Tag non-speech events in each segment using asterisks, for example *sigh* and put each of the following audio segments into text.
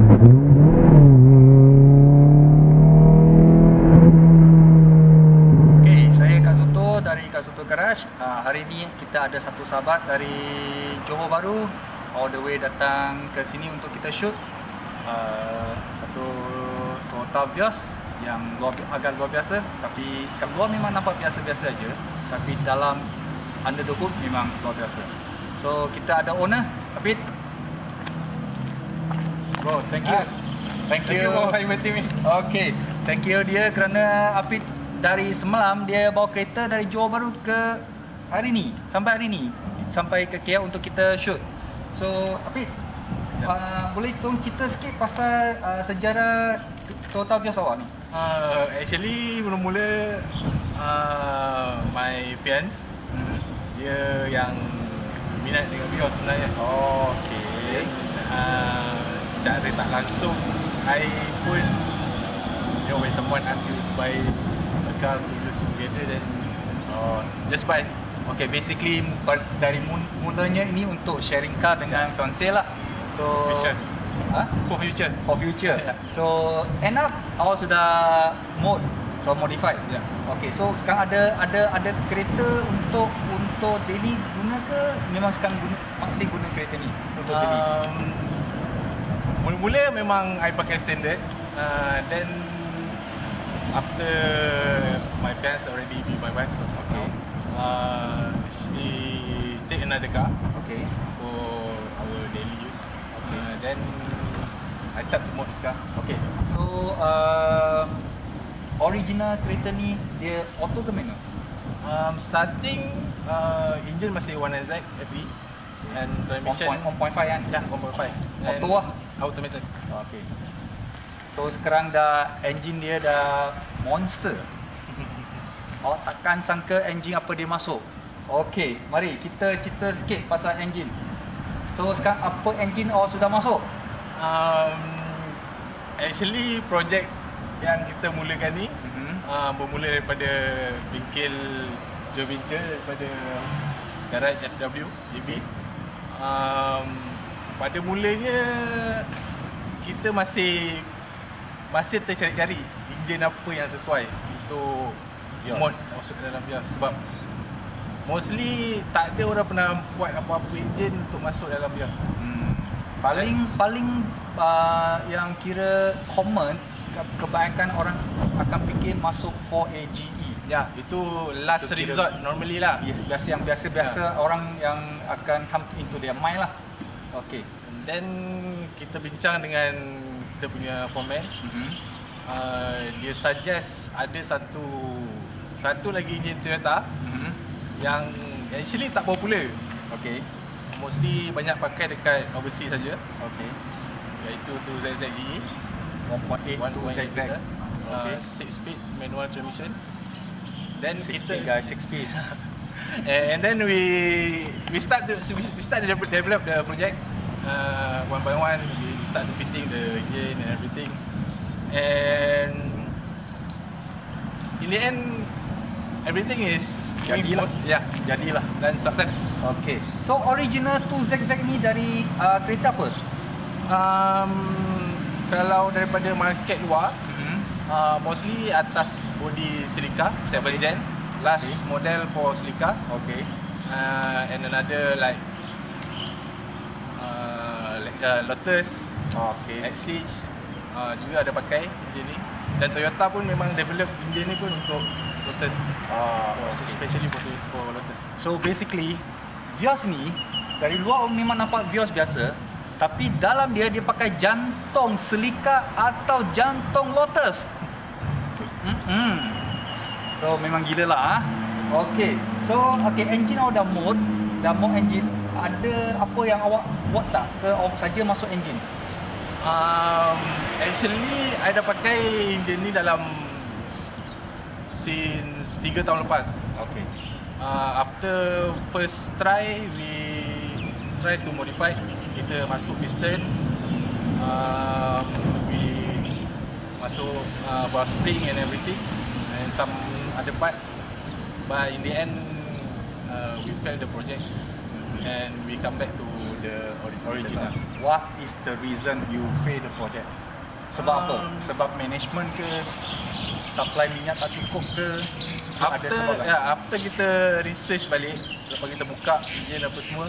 Okay, saya Kak Soto dari Kak Soto Garage. Uh, hari ini kita ada satu sahabat dari Johor Bahru all the way datang ke sini untuk kita shoot uh, satu Toyota Vios yang luar, agak luar biasa tapi kat luar memang nampak biasa-biasa saja tapi dalam under the hood memang luar biasa. So kita ada owner, Apit. Bro, thank you. Ah, Thank Thank you. you for inviting me. Okay, thank you dia kerana Apit dari semalam dia bawa kereta dari Johor Bahru ke hari ni sampai hari ni sampai ke KL untuk kita shoot. So Apit, Ya. uh, boleh tolong cerita sikit pasal uh, sejarah Toyota Vios awak ni? Uh, actually mula-mula uh, my fiance dia yang minat dengan Vios sebenarnya. Oh, secara tak langsung I pun you know when someone ask you to buy a car to use together then Oh, just buy. okay. Basically dari mul- mulanya ini untuk sharing car dengan fiancé lah. So, Vision. Ha? For future. for future. Ya. So end up awak sudah mod, so modified. Ya. Okay, so sekarang ada ada ada kereta untuk untuk daily guna ke memang sekarang guna masih guna kereta ni untuk daily? Mula-mula memang I pakai standard. Uh, then after my parents already be my wife, Okay. uh, she take another car Okay. for our daily use. Uh, then I start to mod this car. Okay. So uh, original kereta ni dia auto ke manual? Um, starting uh, engine masih 1NZ FE and transmission 1.5 kan? yeah 1.5 And Auto lah. Automated. Okay. So sekarang dah engine dia dah monster. Awak *laughs* takkan sangka engine apa dia masuk. Okay, mari kita cerita sikit pasal engine. So sekarang apa engine awak sudah masuk? Um, actually projek yang kita mulakan ni Mm-hmm. uh, bermula daripada bengkel Joe Venture daripada garaj FW JB. Um, pada mulanya kita masih masih tercari-cari enjin apa yang sesuai untuk Vios. mod masuk ke dalam Vios sebab mostly tak ada orang pernah buat apa-apa enjin untuk masuk dalam Vios. Hmm. Paling paling uh, yang kira common ke- kebanyakan orang akan fikir masuk 4AGE. Ya, itu last Itu resort normally lah. Ya, biasa yang biasa-biasa orang yang akan come into their mind lah. Okay. And then kita bincang dengan kita punya foreman, Mm-hmm. uh, dia suggest ada satu satu lagi enjin Toyota Mm-hmm. yang actually tak popular. Okay. Mostly banyak pakai dekat overseas saja, Okay. iaitu tu ZZE 1.8 tu 1.8 ZZ. Okay. uh, 6 speed manual transmission. Then 6 kita speed guys, 6 speed. *laughs* and, and then we we start to we, we start to develop, the project uh, one by one we start to fitting the engine and everything and in the end everything is going Jadilah. smooth. yeah Jadilah. dan success Okay. So original tu ZZ ni dari uh, kereta apa? um, kalau daripada market luar Mm-hmm. uh, mostly atas body Celica 7 Okay. gen last Okay. model for Celica Okay. uh, and another like uh, like uh, Lotus, Okay. Exige uh, juga ada pakai engine ni dan Toyota pun memang develop engine ni pun untuk Lotus Ah, for, okay. especially for, for Lotus So basically Vios ni dari luar memang nampak Vios biasa tapi dalam dia dia pakai jantung Celica atau jantung Lotus. Hmm. So memang gila lah ah. Okay. So okay engine awak dah mod, dah mod engine. Ada apa yang awak buat tak ke awak saja masuk engine? um, actually I dah pakai engine ni dalam since 3 tahun lepas Okay. uh, after first try we try to modify kita masuk piston um, we masuk uh, bar spring and everything some other part but in the end uh, we failed the project and we come back to the ori- original. What is the reason you fail the project? Sebab apa? Um, Sebab management ke? Supply minyak tak cukup ke? Ada After sebab ya, after kita research balik, lepas kita buka engine apa semua,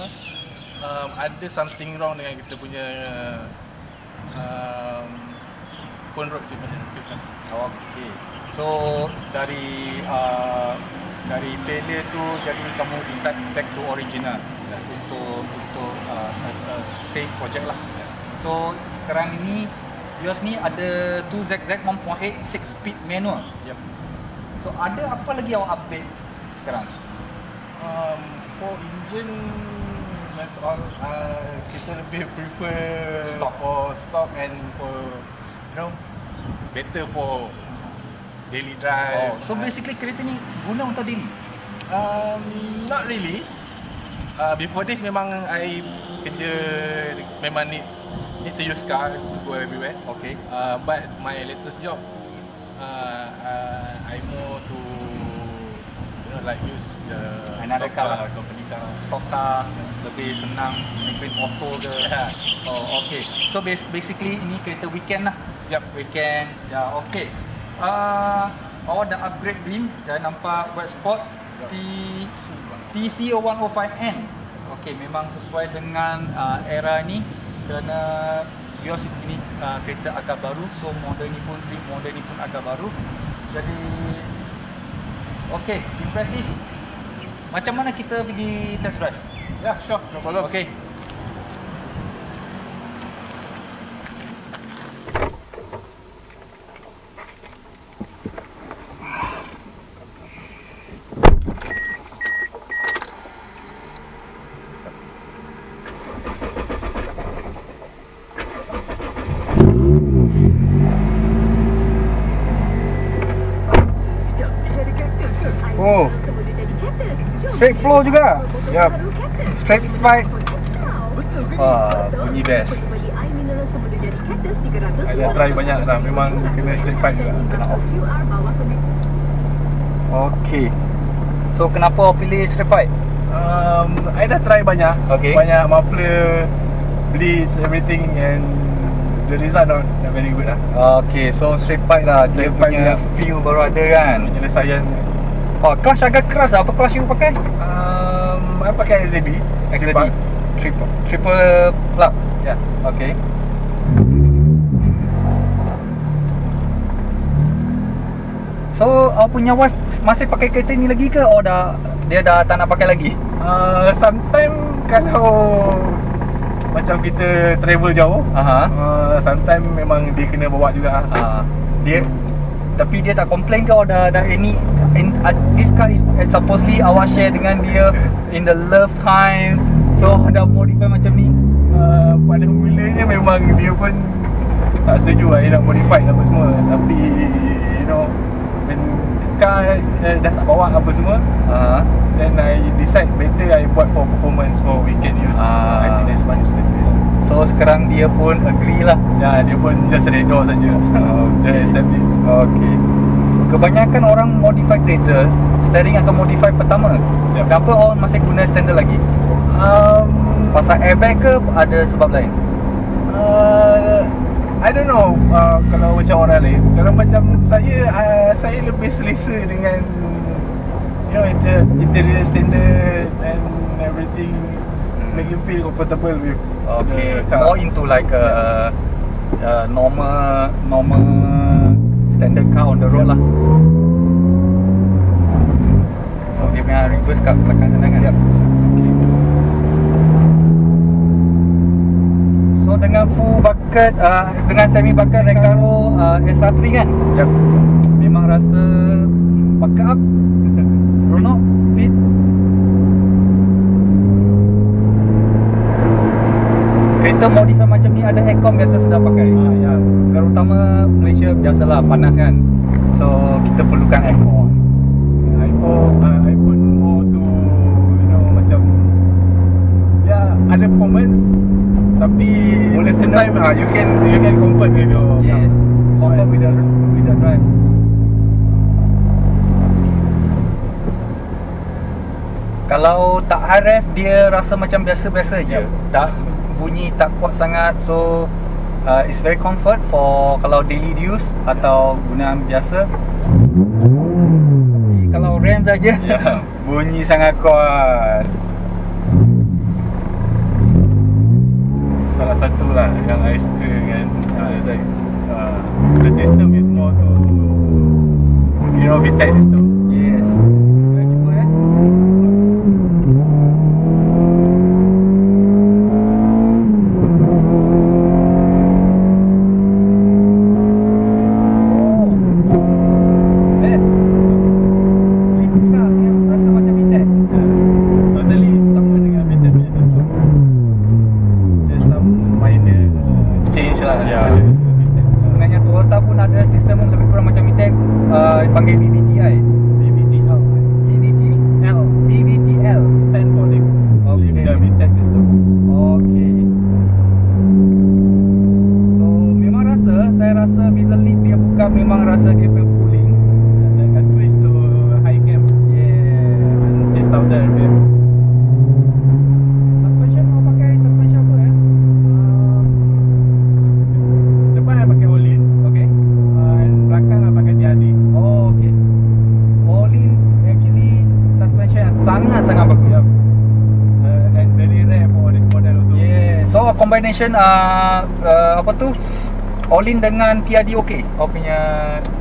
um, ada something wrong dengan kita punya um, pun road treatment. equipment. Okay. So dari uh, dari failure tu jadi kamu decide back to original untuk untuk uh, as a safe project lah. So sekarang ini Vios ni ada 2ZZ 1.8 6 speed manual. Yep. So ada apa lagi awak update sekarang? Um, for engine that's all uh, kita lebih prefer Stock. for stock and for you know better for daily drive. Oh, so basically kereta ni guna untuk daily. um, not really. Uh, before this memang I kerja memang need need to use car to go everywhere. Okay. Uh, but my latest job, uh, uh, I more to you know like use the Another car lah. company car. Stock car lebih senang main auto ke. Yeah. Oh, okay. So bas- basically ini kereta weekend lah. Yep. Weekend. Ya, okay. Uh, awak dah upgrade beam dah nampak white spot T TC105N. Okay, memang sesuai dengan uh, era ni kerana Vios ini uh, kereta agak baru so model ni pun beam model ni pun agak baru. Jadi okay, impressive. Macam mana kita pergi test drive? Yeah, sure, no problem. Okay. Oh. Straight flow juga. Yup. Straight flight. Wah, bunyi best. Ada try banyak dah. Memang kena straight pipe juga. Kena off. Okay. So kenapa awak pilih straight pipe? Um, I dah try banyak. Okay. Banyak muffler, blitz, everything and the result not, not very good lah. Okay, so straight pipe lah. Straight pipe punya lah. feel baru ada kan. Penyelesaian Oh, clutch agak keras lah. Apa clutch you pakai? um, I pakai XZB. XZB. Triple. Triple, triple plug. Ya. Okay. So, awak punya wife masih pakai kereta ni lagi ke? Or dah dia dah tak nak pakai lagi? Uh, sometime kalau macam kita travel jauh, Aha. uh, sometime memang dia kena bawa juga. Ah, dia tapi dia tak complain or dah dah ini in, uh, this car is uh, supposedly awak share dengan dia in the love time. So dah modify macam ni. Uh, pada mulanya memang dia pun tak setuju lah dia nak modify apa semua Tapi car uh, dah tak bawa apa semua Ah. Then I decide better I buat for performance for weekend use Ah. I think that's much better So sekarang dia pun agree lah. Ya dia pun just redha saja Okay. Just accept it Okay. Kebanyakan orang modify kereta, steering akan modify pertama. Yep. Kenapa orang masih guna standard lagi? um, Pasal airbag ke ada sebab lain? Uh, I don't know uh, kalau macam orang lain Kalau macam saya uh, Saya lebih selesa dengan You know inter, interior standard And everything Make you feel comfortable with Okay, the car more into like a, a normal normal standard car on the road lah. So dia punya reverse kat belakang sana kan? Yep. So dengan full bucket, uh, dengan semi bucket Recaro uh, SR3 kan? Yep. Memang rasa bucket up *laughs* Seronok Fit Kereta modify macam ni ada aircon biasa sudah pakai Ah, ya. Terutama Malaysia biasalah panas kan So kita perlukan aircon I pun uh, I pun more to You know macam Ya ada performance Tapi Boleh the guna. time uh, You can You can comfort with your Yes Comfort with the, with the drive Kalau tak high ref dia rasa macam biasa-biasa je. Yep. Tak bunyi tak kuat sangat. So uh, it's very comfort for kalau daily use atau gunaan biasa. Kalau RAM saja Yeah. *laughs* bunyi sangat kuat. Salah satu lah yang I suka dengan uh, Zai. Uh, the system is more to you know VTEC system. Yes. Kita cuba eh. Oh. Best. Lift juga dia rasa macam VTEC. Uh, totally sama dengan VTEC punya system. There's some minor uh, change lah Yeah. daripada VTEC. Sebenarnya Toyota pun ada sistem yang lebih kurang macam VTEC uh, dipanggil BVTI. BVTL BVT L BVTL. stand for lift. VTEC system. Okey. So memang rasa saya rasa bila lift dia buka memang rasa dia punya cooling. And then I switch to high cam Yeah. and 6000 RPM. Suspension kau pakai suspension apa eh? Um, depan I pakai Olin Okay. uh, and belakang I pakai TRD. Oh okay. All-in actually suspension yang sangat-sangat bagus. Yep. Uh, and very rare for this model also. Yeah. So a combination uh, uh, apa tu? All-in dengan TRD okay. Kau punya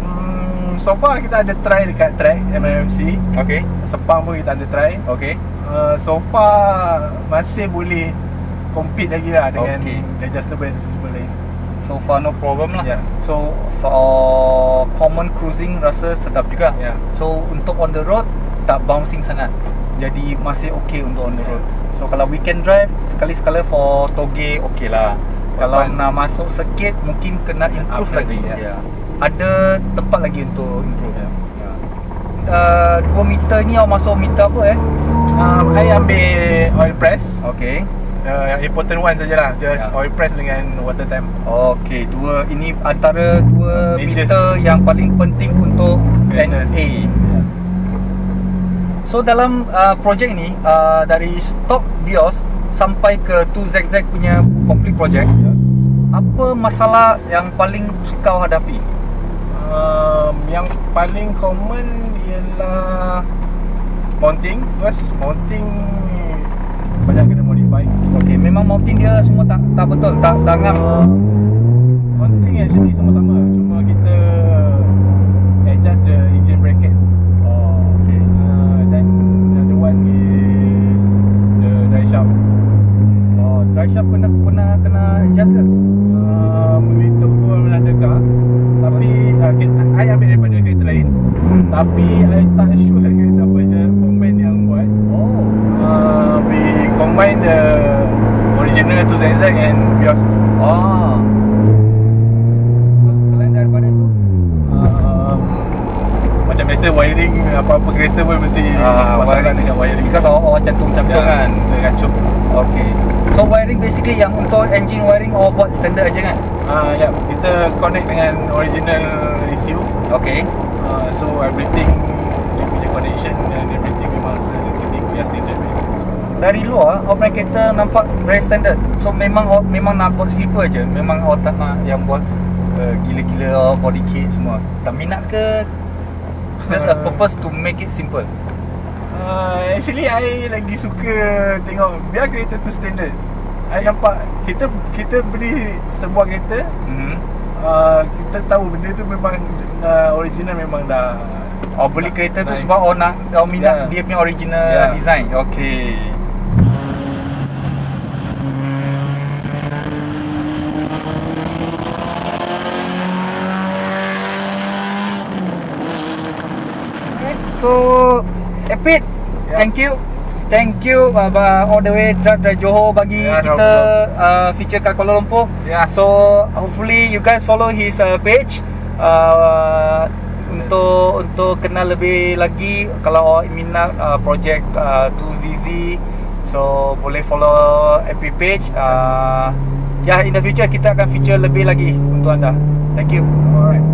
Hmm, so far kita ada try dekat track MMC. Okay. Sepang pun kita ada try. Okay. Uh, so far masih boleh compete lagi lah dengan Okay. adjustable adjustable lain. So far no problem lah. Yeah. So for common cruising rasa sedap juga. Yeah. So untuk on the road tak bouncing sangat. Jadi masih okay untuk on the road. So kalau weekend drive sekali-sekala for toge okay lah. Kalau nak masuk circuit mungkin kena improve lagi. Ya. yeah. Ada tempat lagi untuk improve. Yeah. Yeah. Uh, 2 meter ni awak masuk meter apa eh? Um, I ambil oil press. Okay. Uh, yang important one sajalah. Just Yeah. oil press dengan water temp. Okay, dua ini antara dua Major. meter yang paling penting untuk. NA. So dalam uh, projek ni uh, dari stock Vios sampai ke 2ZZ punya complete project, Yeah. apa masalah yang paling kau hadapi? Um, yang paling common ialah mounting. First, mounting banyak kena modify. Okay, memang mounting dia semua tak tak betul, tak tak ngam. Uh, mounting actually sama-sama. Cuma kita adjust the engine bracket. Oh, okay. Uh, then another one is the dry shaft. Oh, dry shaft kena kena adjust ke? Um, itu pun ada car. Tapi uh, kita, I ambil daripada kereta lain. Tapi I tak sure kereta apa je combine yang buat. Oh. Uh, we combine the original tu ZZ and Bios. Selain daripada itu, macam biasa wiring apa-apa kereta pun mesti Ah, masalah dengan wiring. Because awak, awak cantum-cantum kan Kita kacau. Okay So wiring basically yang untuk engine wiring awak buat standard aja kan? Ah, ya, kita connect dengan original ECU. Okay Uh, so everything dia punya connection and everything memang seketik yang standard. Dari luar punya kereta nampak very standard So memang memang nak buat sleeper je Memang awak tak nak yang buat uh, gila-gila body kit semua Tak minat ke? Just a *laughs* purpose to make it simple Uh, actually I lagi suka tengok biar kereta tu standard. I nampak kita kita beli sebuah kereta mm-hmm. uh, kita tahu benda tu memang uh, original memang dah Awak beli kereta tu Nice. sebab awak nak Awak minat Yeah. dia punya original Yeah. design Okay So Epit Yeah. Thank you Thank you uh, all the way dari Johor bagi Yeah, no kita uh, feature kat Kuala Lumpur. Yeah. So hopefully you guys follow his uh, page uh, untuk untuk kenal lebih lagi kalau minat uh, project uh, 2ZZ so boleh follow FB page uh, ya yeah, in the future kita akan feature lebih lagi untuk anda. Thank you. alright.